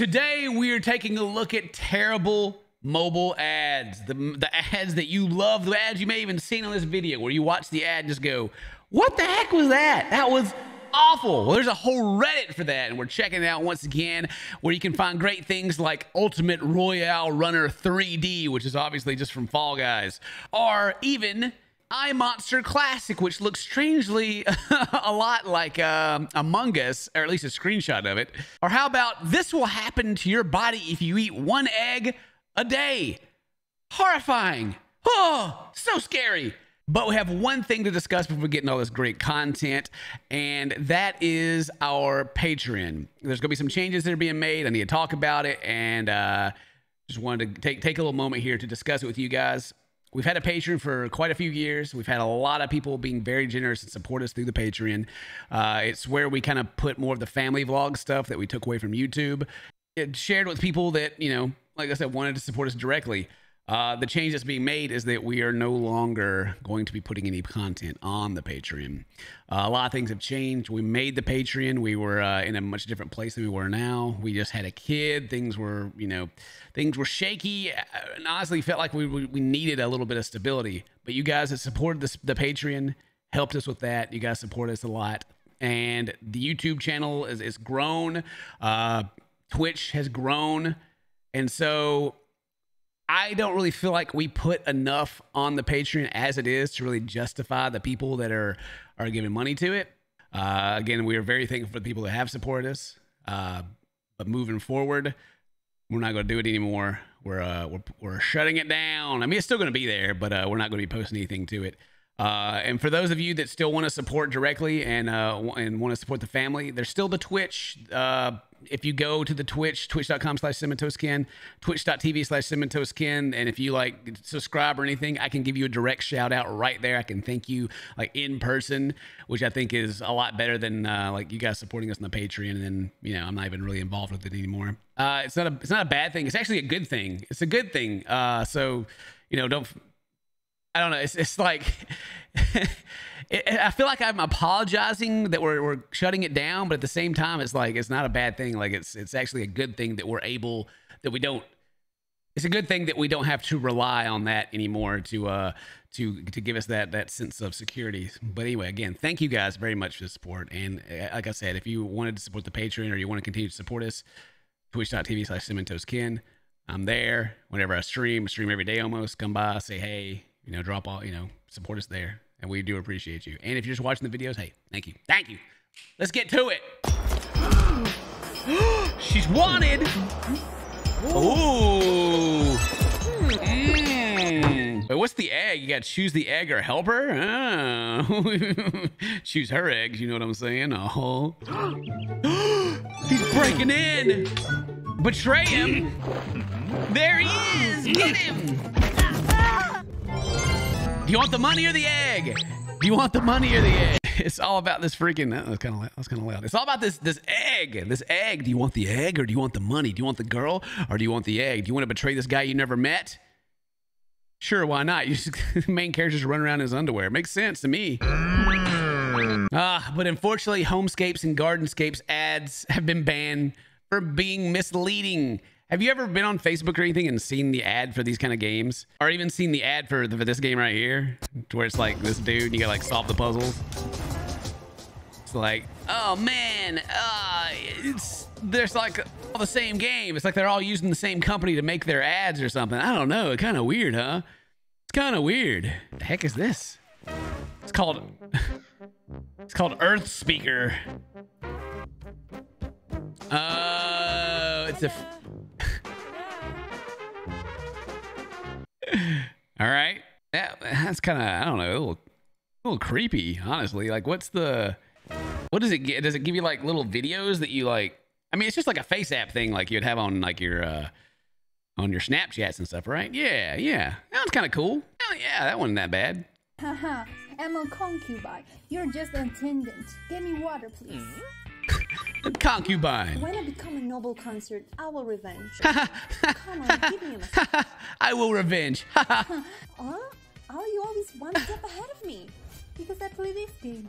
Today, we are taking a look at terrible mobile ads. The, the ads that you love, the ads you may have even seen on this video where you watch the ad and just go, what the heck was that? That was awful. Well, there's a whole Reddit for that, and we're checking it out once again, where you can find great things like Ultimate Royale Runner 3D, which is obviously just from Fall Guys, or even iMonster Classic, which looks strangely a lot like um, Among Us, or at least a screenshot of it. Or how about this will happen to your body if you eat one egg a day? Horrifying. Oh, so scary. But we have one thing to discuss before we get into all this great content, and that is our Patreon. There's going to be some changes that are being made. I need to talk about it, and uh, just wanted to take take a little moment here to discuss it with you guys. We've had a Patreon for quite a few years. We've had a lot of people being very generous and support us through the Patreon. Uh, it's where we kind of put more of the family vlog stuff that we took away from YouTube. It shared with people that, you know, like I said, wanted to support us directly. Uh, the change that's being made is that we are no longer going to be putting any content on the Patreon. Uh, a lot of things have changed. We made the Patreon. We were uh, in a much different place than we were now. We just had a kid. Things were, you know, things were shaky. Uh, and honestly, felt like we, we needed a little bit of stability. But you guys that supported this, the Patreon helped us with that. You guys support us a lot. And the YouTube channel is, is grown. Uh, Twitch has grown. And so I don't really feel like we put enough on the Patreon as it is to really justify the people that are are giving money to it. Uh, again, we are very thankful for the people that have supported us. Uh, but moving forward, we're not going to do it anymore. We're, uh, we're we're shutting it down. I mean, it's still going to be there, but uh, we're not going to be posting anything to it. Uh, and for those of you that still want to support directly and uh, and want to support the family, there's still the Twitch. Uh, if you go to the Twitch, twitch.com slash cinnamon twitch.tv slash cinnamon and if you like subscribe or anything, I can give you a direct shout out right there. I can thank you like in person, which I think is a lot better than uh, like you guys supporting us on the Patreon. And then, you know, I'm not even really involved with it anymore. Uh, it's not a, it's not a bad thing. It's actually a good thing. It's a good thing. Uh, so, you know, don't, I don't know. It's, it's like, it, I feel like I'm apologizing that we're, we're shutting it down, but at the same time, it's like it's not a bad thing. Like it's it's actually a good thing that we're able that we don't. It's a good thing that we don't have to rely on that anymore to uh to to give us that that sense of security. But anyway, again, thank you guys very much for the support. And uh, like I said, if you wanted to support the Patreon or you want to continue to support us, twitch.tv slash Ken. I'm there whenever I stream. I stream every day almost. Come by, say hey, you know, drop all, you know, support us there and we do appreciate you. And if you're just watching the videos, hey, thank you. Thank you. Let's get to it. She's wanted. Ooh. Mm. Wait, what's the egg? You got to choose the egg or help her? Oh. choose her eggs, you know what I'm saying? Oh. He's breaking in. Betray him. There he is. Get him. Do you want the money or the egg? Do you want the money or the egg? It's all about this freaking. That was kind of. That was kind of loud. It's all about this. This egg. This egg. Do you want the egg or do you want the money? Do you want the girl or do you want the egg? Do you want to betray this guy you never met? Sure, why not? You just, main characters run around in his underwear. Makes sense to me. Ah, but unfortunately, homescapes and gardenscapes ads have been banned for being misleading have you ever been on Facebook or anything and seen the ad for these kind of games? Or even seen the ad for, the, for this game right here? Where it's like this dude and you gotta like solve the puzzles. It's like, oh man, uh, it's there's like all the same game. It's like they're all using the same company to make their ads or something. I don't know. It's kind of weird, huh? It's kind of weird. The heck is this? It's called it's called Earth Speaker. Uh, it's a All right. That, that's kind of, I don't know, a little, a little creepy, honestly. Like, what's the, what does it get? Does it give you like little videos that you like? I mean, it's just like a face app thing like you'd have on like your, uh, on your Snapchats and stuff, right? Yeah, yeah. That was kind of cool. Oh, yeah, that wasn't that bad. Haha, I'm a concubine. You're just an attendant. Get me water, please. Mm-hmm concubine. When I become a noble consort, I will revenge. Come on, give me a I will revenge. huh? Are you always one step ahead of me? Because I play this game.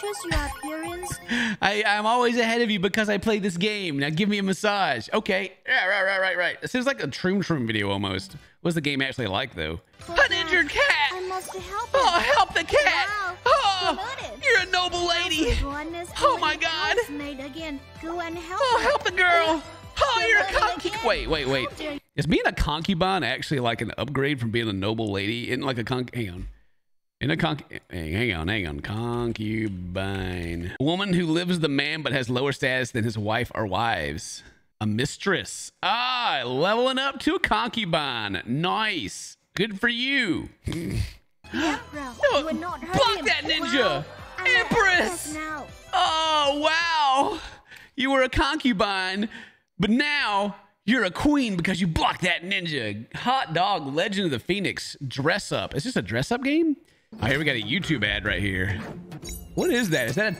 Just your appearance. I, I'm always ahead of you because I play this game. Now give me a massage. Okay. Yeah, right, right, right, right. This is like a Troom Troom video almost. What's the game actually like though? An injured cat! I must help Oh, him. help the cat! Wow. Oh, you're a noble lady! Oh my God. again. Go and help Oh, help the girl! Oh, you're a concubine. Wait, wait, wait. How dare you. Is being a concubine actually like an upgrade from being a noble lady? In like a conc? Hang on. In a? Hang hang on, hang on. Concubine. A woman who lives the man but has lower status than his wife or wives. A mistress. Ah, leveling up to a concubine. Nice. Good for you. No, you would not hurt block that ninja. Wow. Empress. Oh, wow. You were a concubine, but now you're a queen because you blocked that ninja. Hot dog, Legend of the Phoenix, dress up. Is this a dress up game? Oh, here we got a YouTube ad right here. What is that? Is that a,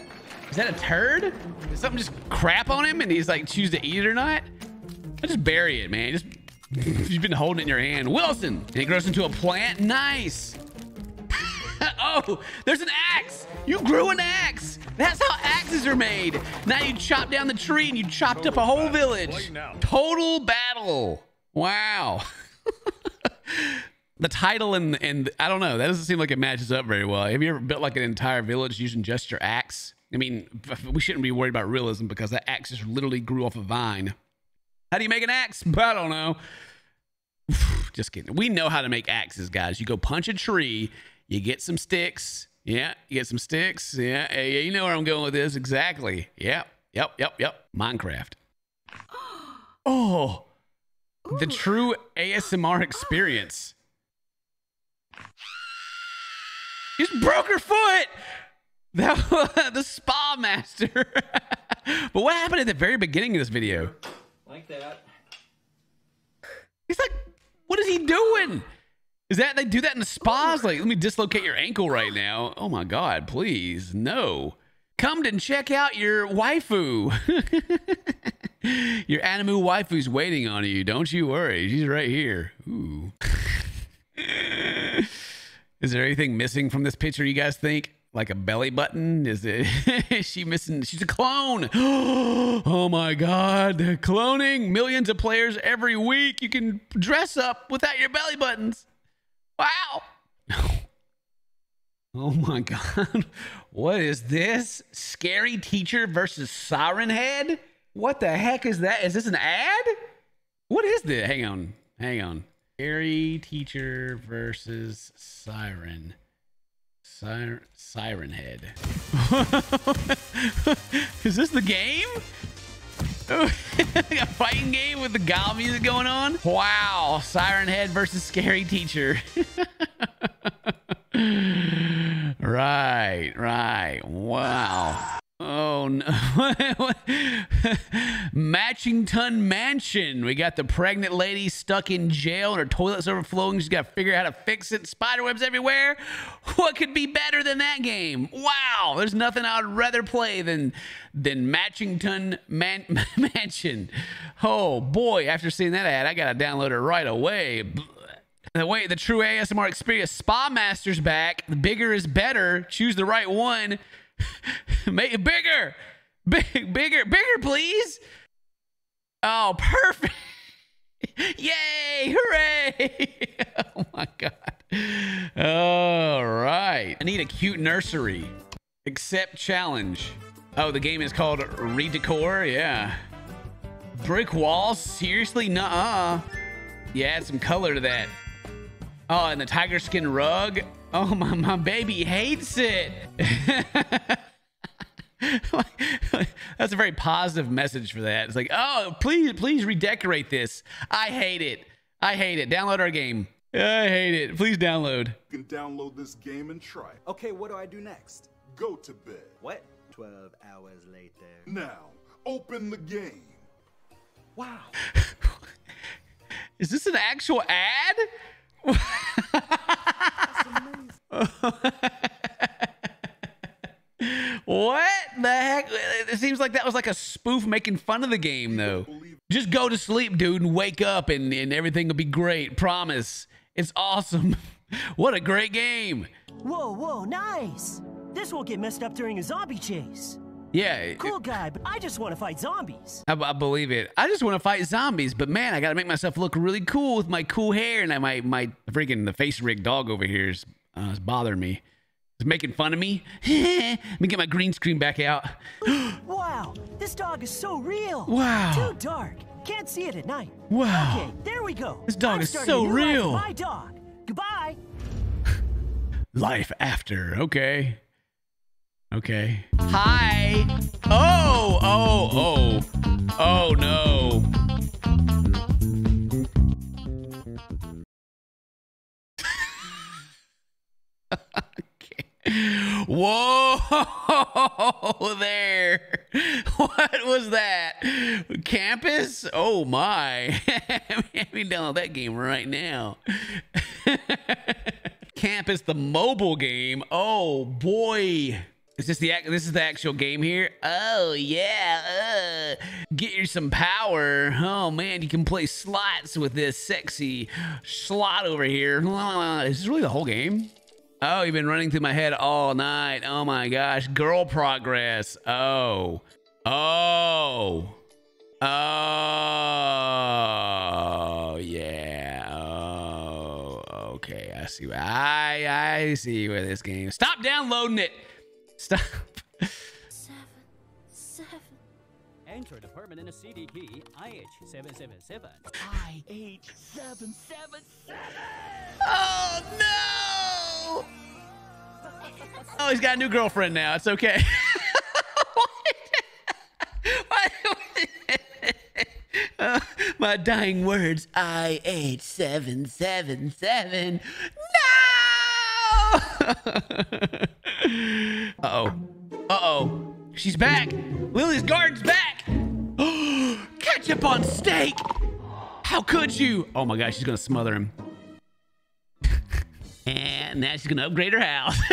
is that a turd? Is something just crap on him and he's like choose to eat it or not? I just bury it, man. Just you've been holding it in your hand. Wilson, and it grows into a plant. Nice. Oh, there's an axe. You grew an axe. That's how axes are made. Now you chop down the tree and you chopped up a whole village. Total battle. Wow. the title and and I don't know. That doesn't seem like it matches up very well. Have you ever built like an entire village using just your axe? I mean, we shouldn't be worried about realism because that axe just literally grew off a vine. How do you make an axe? I don't know. Just kidding. We know how to make axes, guys. You go punch a tree, you get some sticks. Yeah, you get some sticks. Yeah, yeah, yeah, you know where I'm going with this. Exactly. Yep, yep, yep, yep. Minecraft. Oh, the true ASMR experience. You just broke her foot. That was the spa master. but what happened at the very beginning of this video? Like that. He's like, what is he doing? Is that they do that in the spas? Like, let me dislocate your ankle right now. Oh my god, please, no. Come and check out your waifu. your animu waifu's waiting on you. Don't you worry. She's right here. Ooh. Is there anything missing from this picture you guys think? Like a belly button? Is it is she missing? She's a clone. Oh my god. Cloning millions of players every week. You can dress up without your belly buttons. Wow. Oh my god. What is this? Scary teacher versus siren head? What the heck is that? Is this an ad? What is this? Hang on. Hang on. Scary teacher versus siren. Siren, siren head. is this the game? A fighting game with the gal music going on? Wow. Siren head versus scary teacher. right, right. Wow. Oh no. Matchington Mansion. We got the pregnant lady stuck in jail and her toilet's overflowing. She's got to figure out how to fix it. Spiderwebs everywhere. What could be better than that game? Wow. There's nothing I'd rather play than than Matchington Man- Mansion. Oh boy, after seeing that ad, I got to download it right away. The way the true ASMR experience, Spa Master's back. The bigger is better. Choose the right one. Make it bigger. Big, bigger, bigger, please. Oh, perfect. Yay! Hooray! oh my god. All right. I need a cute nursery. Accept challenge. Oh, the game is called Redecor? Yeah. Brick walls? Seriously? Nuh-uh. Yeah, add some color to that. Oh, and the tiger skin rug. Oh, my, my baby hates it. That's a very positive message for that. It's like, oh, please, please redecorate this. I hate it. I hate it. Download our game. I hate it. Please download. You can download this game and try it. Okay, what do I do next? Go to bed. What? 12 hours later. Now, open the game. Wow. Is this an actual ad? what the heck? It seems like that was like a spoof making fun of the game, though. Just go to sleep, dude, and wake up, and, and everything will be great. Promise. It's awesome. what a great game. Whoa, whoa, nice! This won't get messed up during a zombie chase. Yeah, Cool guy, but I just want to fight zombies. I, I believe it. I just want to fight zombies, but man, I got to make myself look really cool with my cool hair and I, my my freaking the face rig dog over here is, uh, is bothering me. It's making fun of me. Let me get my green screen back out. Wow, this dog is so real. Wow. Too dark. Can't see it at night. Wow. Okay, there we go. This dog I'm is so a new life with real. My dog. Goodbye. Life after. Okay. Okay. Hi. Oh, oh, oh. Oh no. Whoa there. What was that? Campus? Oh my. Hand me download that game right now. Campus, the mobile game. Oh boy. Is this the this is the actual game here? Oh yeah. Uh, get you some power. Oh man, you can play slots with this sexy slot over here. Is this really the whole game? Oh, you've been running through my head all night. Oh my gosh. Girl progress. Oh. Oh. Oh. Yeah. Oh. Okay. I see. where- I I see where this game. Stop downloading it. Stop. Seven, seven. Enter the permanent CD key IH777. Oh no. Oh, he's got a new girlfriend now. It's okay. Uh, my dying words. I eight seven seven seven. No. uh oh. Uh oh. She's back. Lily's garden's back. Ketchup on steak. How could you? Oh my gosh, she's gonna smother him. And now she's gonna upgrade her house.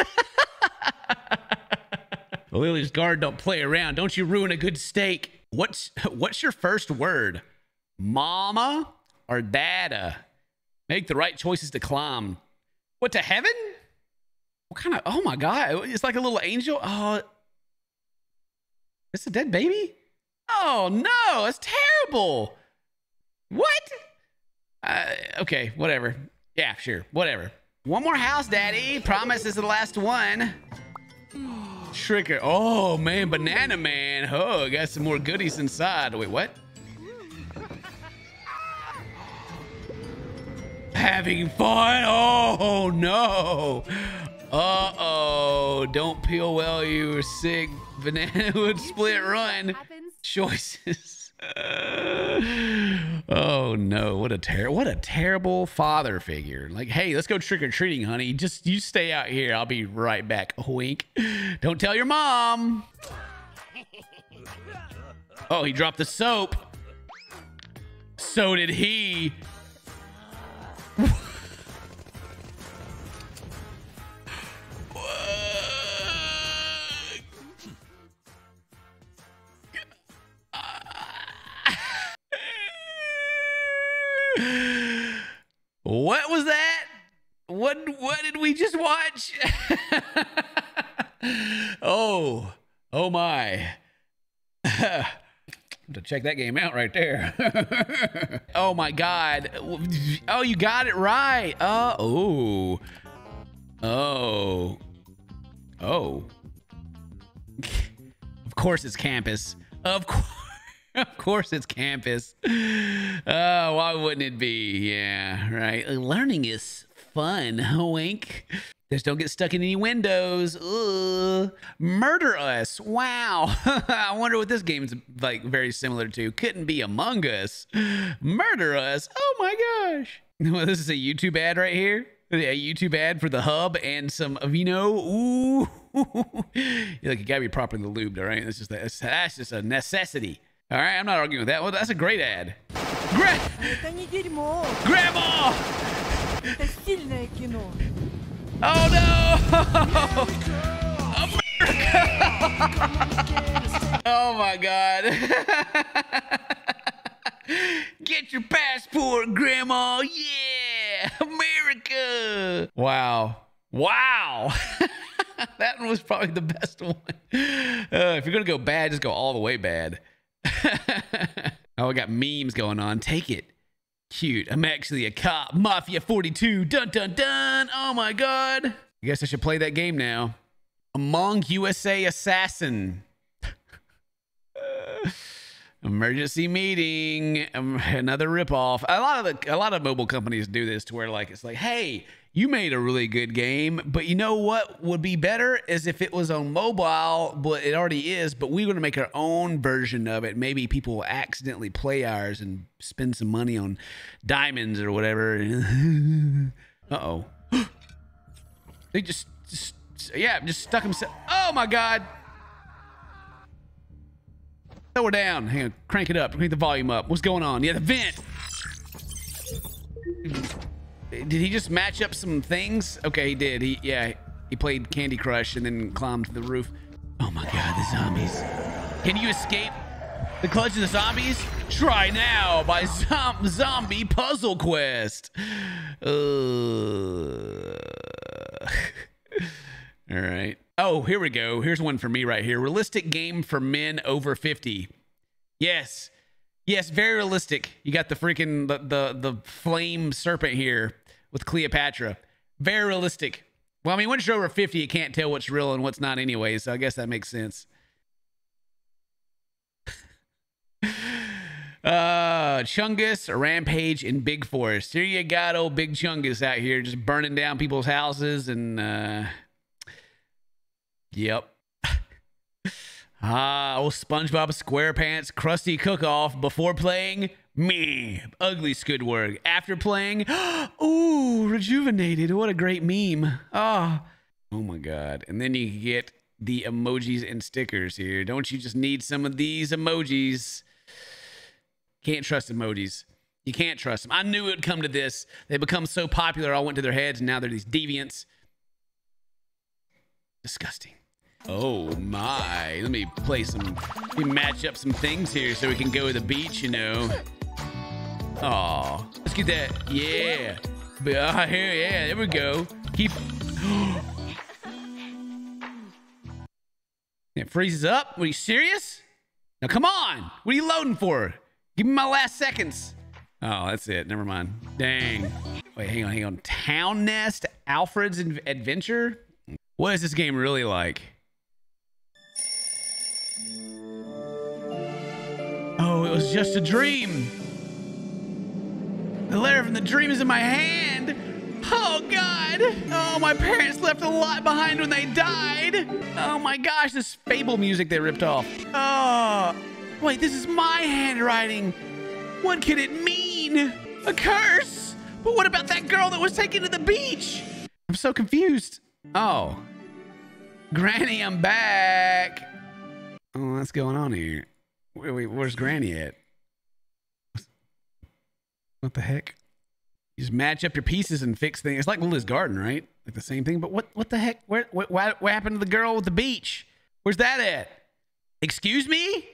Lily's guard don't play around. Don't you ruin a good steak. What's what's your first word? Mama or dada? Make the right choices to climb. What to heaven? What kind of oh my god, it's like a little angel. Oh it's a dead baby? Oh no, it's terrible. What? Uh, okay, whatever. Yeah, sure, whatever. One more house, Daddy. Promise this is the last one. Shricker. Oh man, Banana Man. Oh, got some more goodies inside. Wait, what? Having fun? Oh no. Uh oh. Don't peel well, you sick banana would split run. Choices. oh no, what a ter- what a terrible father figure. Like, hey, let's go trick or treating, honey. Just you stay out here. I'll be right back. Wink. Don't tell your mom. Oh, he dropped the soap. So did he. Oh, my. to check that game out right there. oh my god. Oh, you got it right. Uh, oh. Oh. Oh. Of course it's campus. Of course. Of course it's campus. Oh, why wouldn't it be? Yeah, right. Learning is fun. Wink. Just don't get stuck in any windows. Ugh. Murder Us. Wow. I wonder what this game's like very similar to. Couldn't be Among Us. Murder Us. Oh my gosh. Well, this is a YouTube ad right here. A YouTube ad for the hub and some Aveeno. Ooh. Look, you gotta be properly lubed, all right? That's just, a, that's just a necessity. All right, I'm not arguing with that. Well, that's a great ad. Gra Grandma! Oh no! America! oh my god. Get your passport, Grandma. Yeah! America! Wow. Wow! that one was probably the best one. Uh, if you're going to go bad, just go all the way bad. oh, we got memes going on. Take it. Cute. I'm actually a cop. Mafia 42. Dun dun dun. Oh my god. I guess I should play that game now. Among USA Assassin. Emergency meeting. Um, another ripoff. A lot of the a lot of mobile companies do this to where like it's like, hey, you made a really good game, but you know what would be better is if it was on mobile, but it already is. But we're going to make our own version of it. Maybe people will accidentally play ours and spend some money on diamonds or whatever. uh oh. they just, just, yeah, just stuck himself. Oh my god. Lower down. Hang on. Crank it up. Crank the volume up. What's going on? Yeah, the vent. Did he just match up some things? Okay, he did. He yeah, he played Candy Crush and then climbed to the roof. Oh my god, the zombies. Can you escape the clutch of the zombies? Try now by Zom- Zombie Puzzle Quest. Uh... All right. Oh, here we go. Here's one for me right here. Realistic game for men over 50. Yes. Yes, very realistic. You got the freaking the the, the flame serpent here with Cleopatra. Very realistic. Well, I mean, once you're over 50, you can't tell what's real and what's not anyway, so I guess that makes sense. Uh, Chungus, Rampage, and Big Forest. Here you got old Big Chungus out here just burning down people's houses and, uh, yep. ah, old SpongeBob SquarePants Krusty Cook Off before playing me. Ugly Squidward. After playing, ooh, rejuvenated. What a great meme. Oh, oh my God. And then you get the emojis and stickers here. Don't you just need some of these emojis? Can't trust emojis. You can't trust them. I knew it would come to this. They become so popular, I went to their heads, and now they're these deviants. Disgusting. Oh my. Let me play some, let me match up some things here so we can go to the beach, you know. Oh, let's get that. Yeah. Uh, here, yeah, there we go. Keep. it freezes up. Are you serious? Now, come on. What are you loading for? Give me my last seconds. Oh, that's it. Never mind. Dang. Wait, hang on, hang on. Town Nest Alfred's Adventure? What is this game really like? Oh, it was just a dream. The letter from the dream is in my hand. Oh, God. Oh, my parents left a lot behind when they died. Oh, my gosh, this Fable music they ripped off. Oh, wait, this is my handwriting. What could it mean? A curse? But what about that girl that was taken to the beach? I'm so confused. Oh. Granny, I'm back. Oh, what's going on here? Wait, wait, where's Granny at? What the heck? You just match up your pieces and fix things. It's like Lily's Garden, right? Like the same thing. But what? What the heck? Where? What, what, happened to the girl with the beach? Where's that at? Excuse me,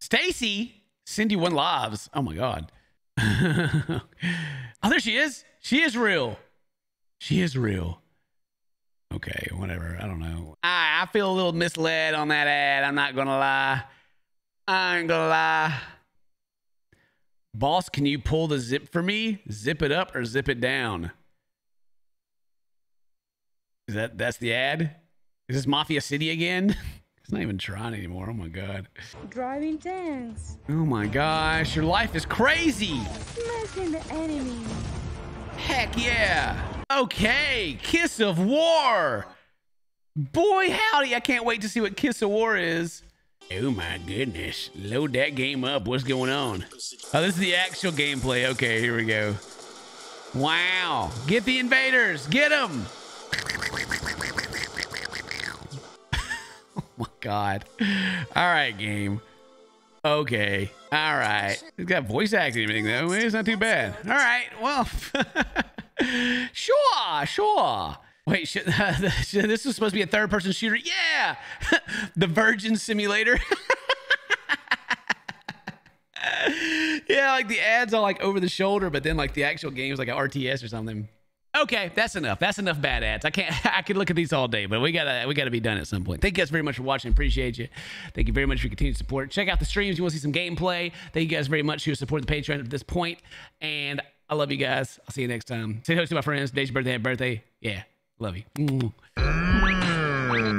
Stacy. Cindy one lives. Oh my god. oh, there she is. She is real. She is real. Okay, whatever. I don't know. I, I feel a little misled on that ad. I'm not gonna lie. I ain't gonna lie. Boss, can you pull the zip for me? Zip it up or zip it down? Is that that's the ad? Is this Mafia City again? it's not even trying anymore. Oh my god. Driving tanks, Oh my gosh, your life is crazy. smashing the enemy. Heck yeah. Okay, Kiss of War. Boy, howdy, I can't wait to see what Kiss of War is. Oh my goodness. Load that game up. What's going on? Oh, this is the actual gameplay. Okay, here we go. Wow. Get the invaders. Get them. oh my God. All right, game. Okay. All right. It's got voice acting everything, though. It's not too bad. All right. Well, sure, sure. Wait, should, this is supposed to be a third person shooter. Yeah. the Virgin Simulator. yeah, like the ads are like over the shoulder, but then like the actual game's like an RTS or something. Okay, that's enough. That's enough bad ads. I can't. I could look at these all day, but we gotta we gotta be done at some point. Thank you guys very much for watching. Appreciate you. Thank you very much for your continued support. Check out the streams. You want to see some gameplay? Thank you guys very much who support the Patreon at this point. And I love you guys. I'll see you next time. Say hello to my friends. Today's your birthday. Happy birthday. Yeah, love you. Mm.